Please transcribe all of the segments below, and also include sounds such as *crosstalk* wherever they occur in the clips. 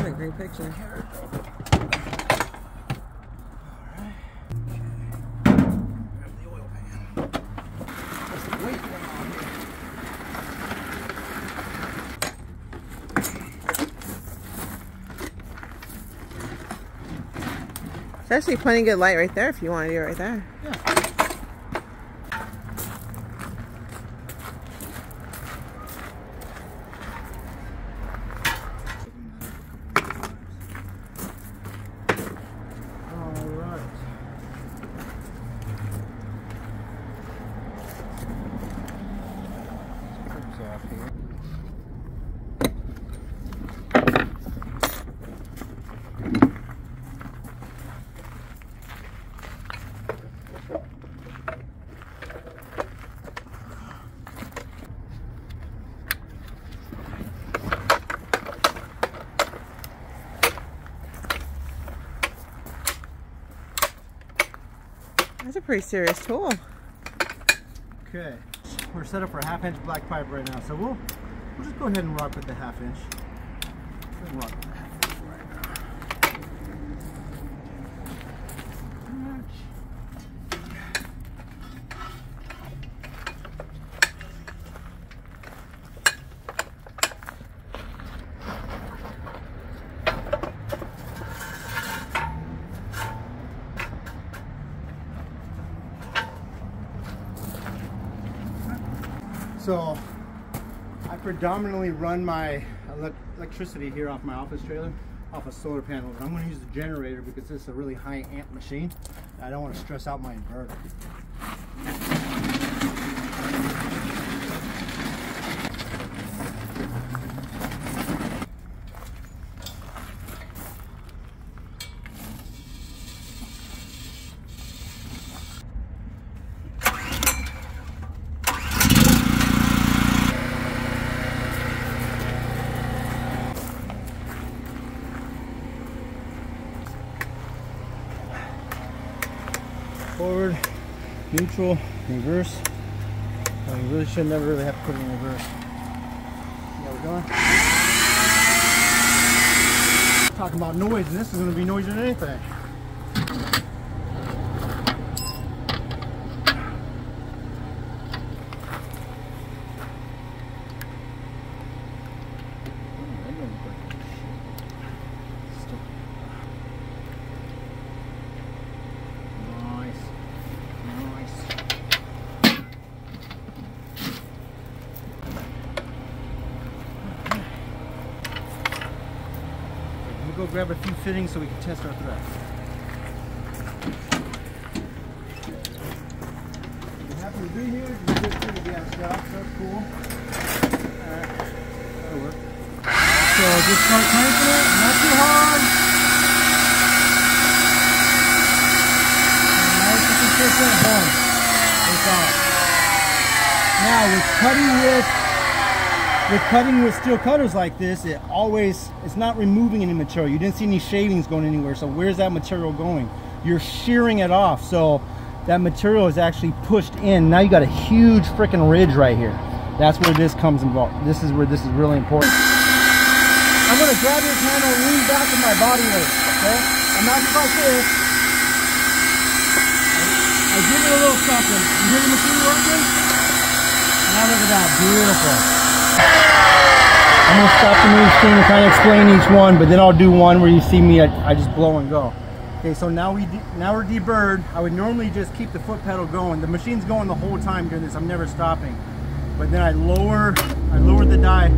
That's a great picture. It's actually plenty good light right there if you want to do it right there. All right. Clips off here. That's a pretty serious tool. Okay, we're set up for a half inch black pipe right now, so we'll we'll just go ahead and rock with the half inch. Go ahead and rock with the half inch right now. So I predominantly run my elec electricity here off my office trailer, off a solar panel. I'm going to use the generator because this is a really high amp machine. I don't want to stress out my inverter. Neutral, reverse. You really should never really have to put it in reverse. How we're going? Talking about noise, and this is going to be noisier than anything. Nice. Nice. Let me go grab a few fittings so we can test our thread. We're to be here. You did pretty damn stuff. That's cool. Alright. That'll work. So just start cranking it, not too hard. Nice and consistent. Boom. It's off. Now with cutting with with cutting with steel cutters like this, it always it's not removing any material. You didn't see any shavings going anywhere. So where's that material going? You're shearing it off. So that material is actually pushed in. Now you got a huge freaking ridge right here. That's where this comes involved. This is where this is really important. I'm gonna grab this handle and lean back with my body weight. Okay? I'm not just like this. I give it a little something. You hear the machine working? Now look at that, beautiful. I'm gonna stop the screen and kind of explain each one, but then I'll do one where you see me, I, I just blow and go. Okay, so now we now we're deburred. I would normally just keep the foot pedal going. The machine's going the whole time doing this. I'm never stopping. But then I lower, I lower the die.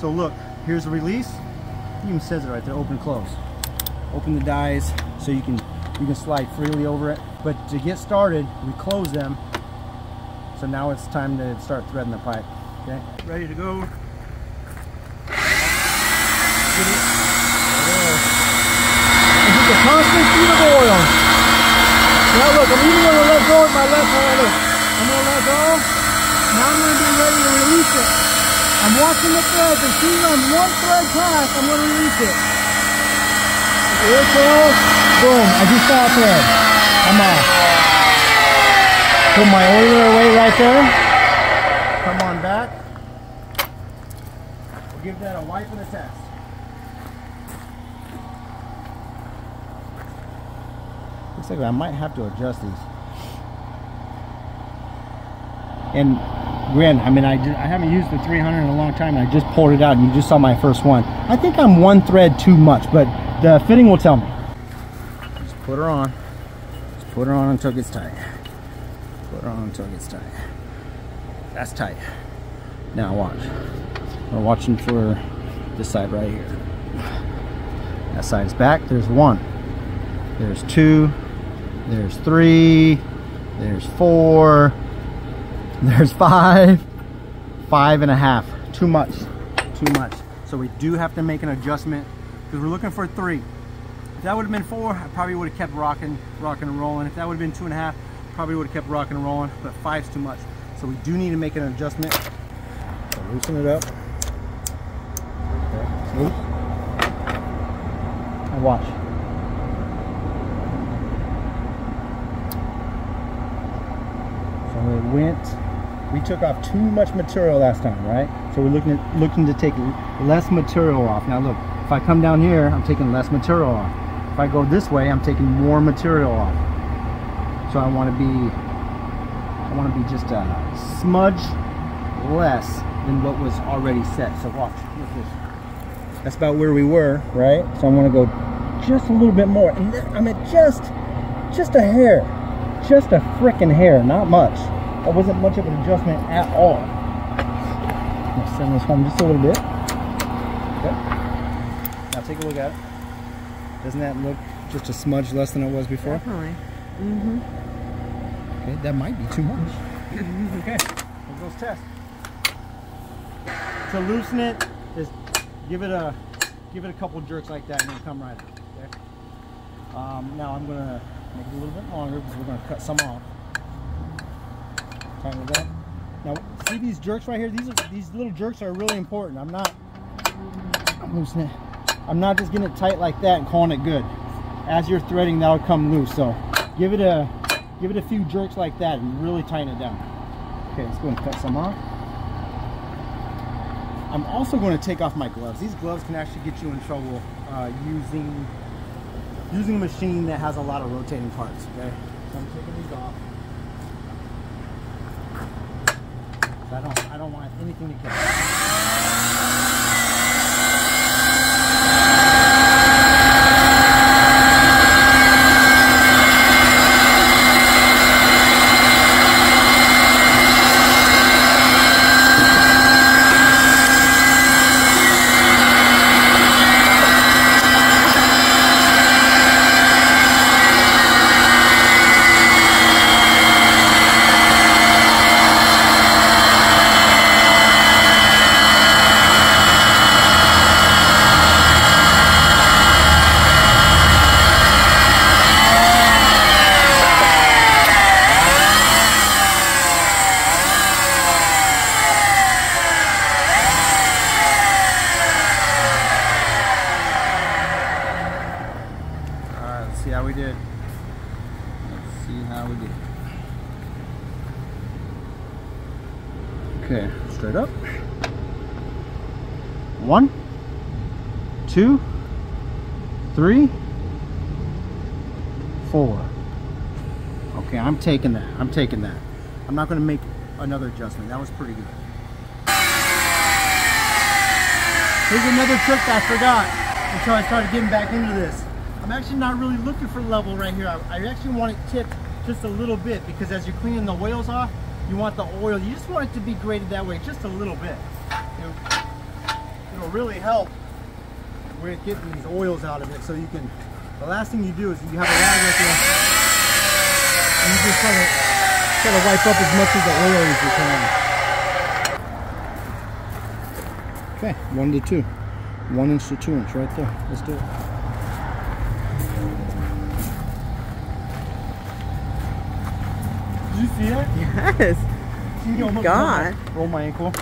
So look, here's the release. It even says it right there, open, close. Open the dies so you can you can slide freely over it. But to get started, we close them. So now it's time to start threading the pipe. Okay, ready to go. Get it. And just a constant feed of oil. Now look, I'm even gonna let go with my left hand. I'm gonna let go. Now I'm gonna be ready to release it. I'm watching the threads. Soon as I'm one thread past, I'm gonna release it. Here it goes. Boom, I just saw a thread. I'm off. Put my oiler away right there. Give that a wipe and a test. Looks like I might have to adjust these. And grin, I mean, I, just, I haven't used the 300 in a long time. I just pulled it out and you just saw my first one. I think I'm one thread too much, but the fitting will tell me. Just put her on. Just put her on until it gets tight. Put her on until it gets tight. That's tight. Now watch. We're watching for this side right here. That side's back. There's one. There's two. There's three. There's four. *laughs* There's five. Five and a half. Too much. Too much. So we do have to make an adjustment because we're looking for three. If that would have been four, I probably would have kept rocking, rocking and rolling. If that would have been two and a half, probably would have kept rocking and rolling. But five's too much. So we do need to make an adjustment. So loosen it up. Okay, loose. And watch. So it went, we took off too much material last time, right? So we're looking at looking to take less material off. Now look, if I come down here, I'm taking less material off. If I go this way, I'm taking more material off. So I want to be, I want to be just a smudge less than what was already set. So watch. That's about where we were, right? So I'm gonna go just a little bit more. And I mean, just, just a hair. Just a freaking hair, not much. That wasn't much of an adjustment at all. I'm gonna send this home just a little bit. Okay. Now take a look at it. Doesn't that look just a smudge less than it was before? Definitely. Mm-hmm. Okay, that might be too much. okay, here goes test. To loosen it, just give it a give it a couple jerks like that, and then come right out. Um, now I'm gonna make it a little bit longer because we're gonna cut some off. Tighten it. Now, see these jerks right here? These are these little jerks are really important. I'm not. I'm loosening it. I'm not just getting it tight like that and calling it good. As you're threading, that'll come loose. So, give it a give it a few jerks like that and really tighten it down. Okay, let's go and cut some off. I'm also going to take off my gloves. These gloves can actually get you in trouble uh, using using a machine that has a lot of rotating parts. Okay, so I'm taking these off. I don't I don't want anything to catch. Alright, let's see how we did. Let's see how we did. Okay, straight up. One, two, three, four. Okay, I'm taking that. I'm taking that. I'm not going to make another adjustment. That was pretty good. Here's another trick I forgot until I started getting back into this. I'm actually not really looking for level right here. I, I actually want it tipped just a little bit because as you're cleaning the oils off, you want the oil, you just want it to be graded that way just a little bit. It'll, it'll really help with getting these oils out of it so you can, the last thing you do is you have a rag right there and you just try to, try to wipe up as much of the oil as you can. Okay, one to two. One inch to two inch right there. Let's do it. Did you see that? Yes. *laughs* You almost God. Roll my, roll my ankle. *laughs*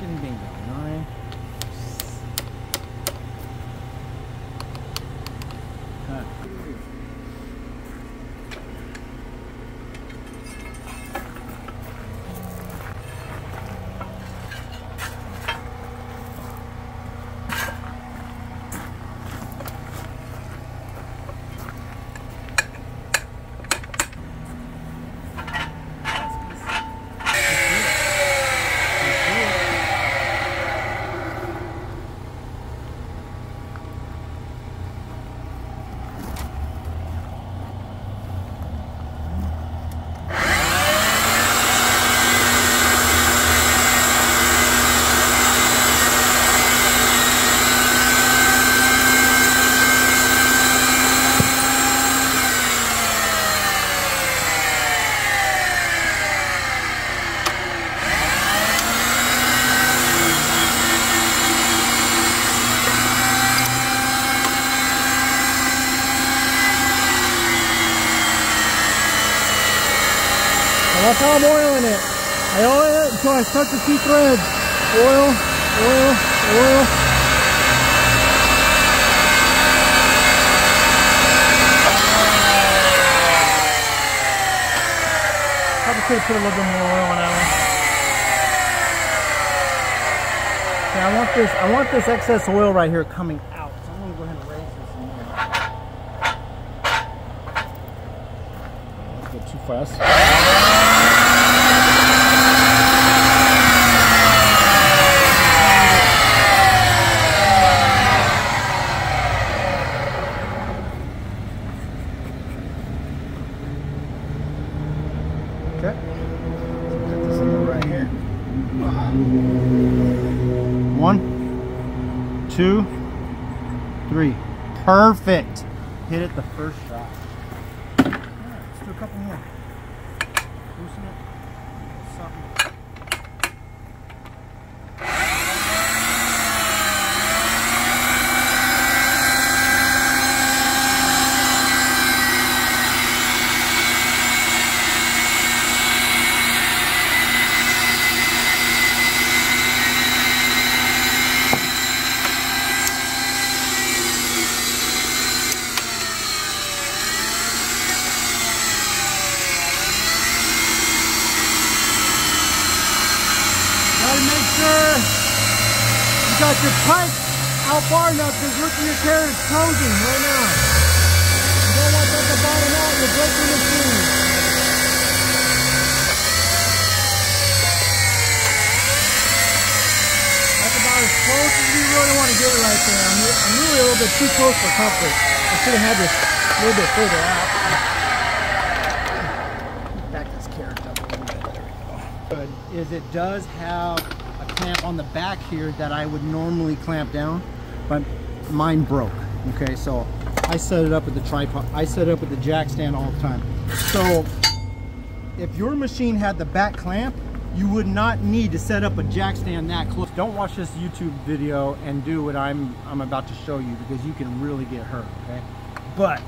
Bingo. Freaking bingo. Nine. Cut. that's how I'm oiling it. I oil it until I start to see threads. Oil, oil, oil. Probably could have put a little bit more oil on that one. Okay, I want this, I want this excess oil right here coming out. So I'm gonna go ahead and raise this in here. Don't go too fast. Perfect. Hit it the first shot. Right, let's do a couple more. Loosen it. Look at your carrot is closing right now. You don't want that to bottom out, you're breaking the machine. That's about as close as we really want to get it right there. I'm, I'm really a little bit too close for comfort. I should have had this a little bit further out. Back this carrot up a little bit. There we go is it does have a clamp on the back here that I would normally clamp down, but mine broke. Okay, so I set it up with the tripod. I set it up with the jack stand all the time. So if your machine had the back clamp, you would not need to set up a jack stand that close. Don't watch this YouTube video and do what I'm I'm about to show you because you can really get hurt. Okay, but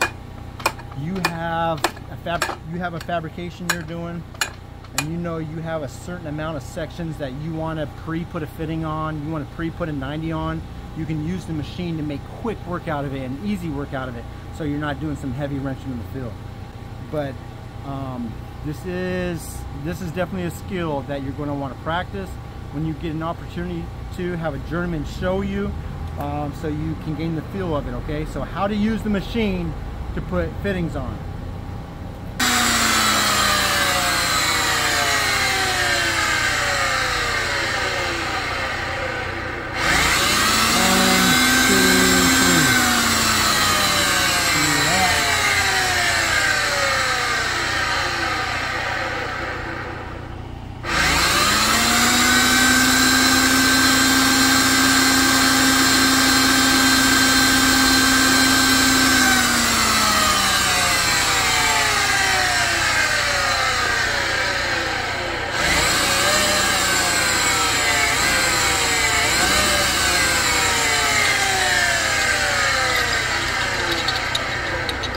you have a fab you have a fabrication you're doing and you know you have a certain amount of sections that you want to pre-put a fitting on, you want to pre-put a 90 on, you can use the machine to make quick work out of it and easy work out of it so you're not doing some heavy wrenching in the field. But um, this is this is definitely a skill that you're going to want to practice. When you get an opportunity to have a journeyman show you um, so you can gain the feel of it okay? So how to use the machine to put fittings on One, two, three. Do that.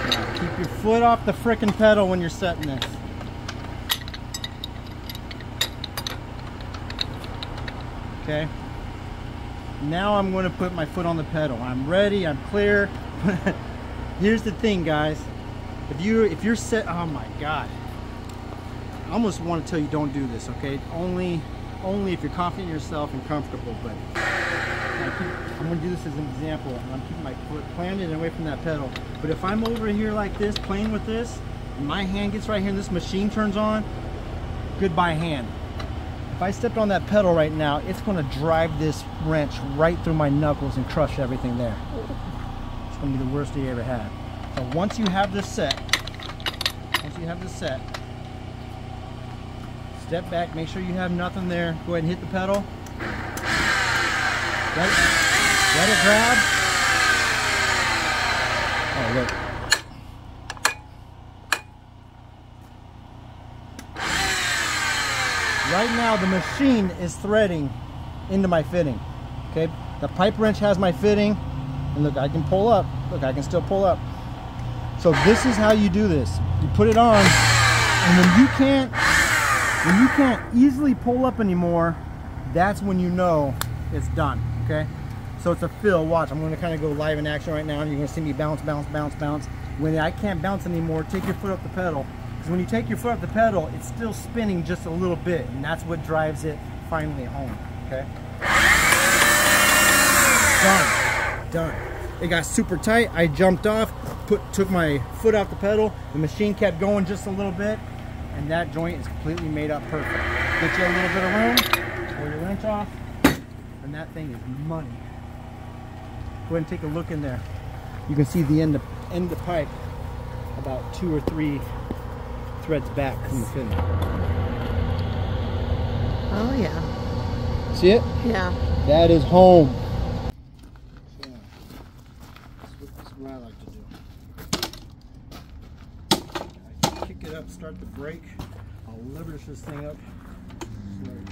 Now, keep off the frickin' pedal when you're setting this. Okay. Now I'm going to put my foot on the pedal. I'm ready. I'm clear. *laughs* Here's the thing, guys. If you if you're set, oh my god. I almost want to tell you don't do this. Okay. Only only if you're confident in yourself and comfortable. But I I'm going to do this as an example. I'm keeping my foot planted and away from that pedal. But if I'm over here like this, playing with this, and my hand gets right here and this machine turns on, goodbye hand. If I stepped on that pedal right now, it's going to drive this wrench right through my knuckles and crush everything there. It's going to be the worst day you ever had. So once you have this set, once you have this set, step back, make sure you have nothing there. Go ahead and hit the pedal. Let it, let it grab. Oh, look. Right now, the machine is threading into my fitting. Okay, the pipe wrench has my fitting, and look, I can pull up. Look, I can still pull up. So this is how you do this. You put it on, and when you can't When you can't easily pull up anymore, that's when you know it's done, okay? So it's a fill, watch, I'm gonna kind of go live in action right now and you're gonna see me bounce, bounce, bounce, bounce. When I can't bounce anymore, take your foot off the pedal. Because when you take your foot off the pedal, it's still spinning just a little bit and that's what drives it finally home, okay? Done, done. It got super tight, I jumped off, put took my foot off the pedal, the machine kept going just a little bit, and that joint is completely made up perfect. Get you a little bit of room, pull your wrench off, and that thing is money. Go ahead and take a look in there. You can see the end of end of the pipe about two or three threads back from the fin. Oh yeah. See it? Yeah. That is home. So, that's what I like to do. I kick it up, start the brake. I'll leverage this thing up. Slowly.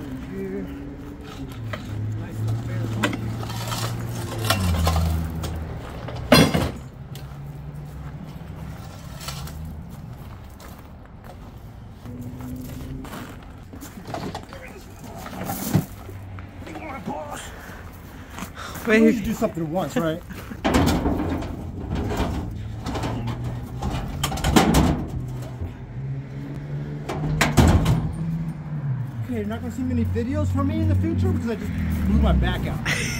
In here. Nice little fair pump. We need to Wait, do something once, right? *laughs* Okay, you're not gonna see many videos from me in the future because I just blew my back out. *laughs*